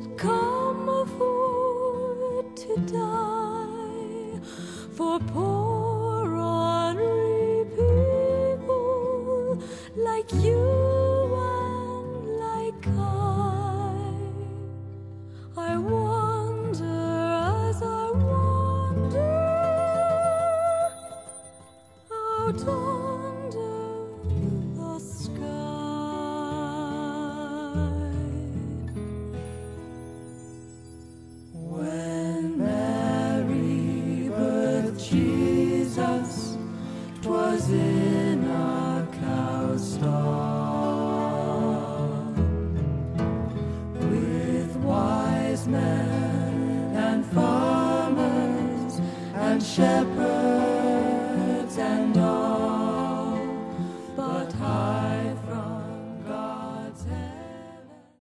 should come afford to die for poor ornery people like you and like I. I wonder as I wander out under the sky. Wise men and farmers and shepherds and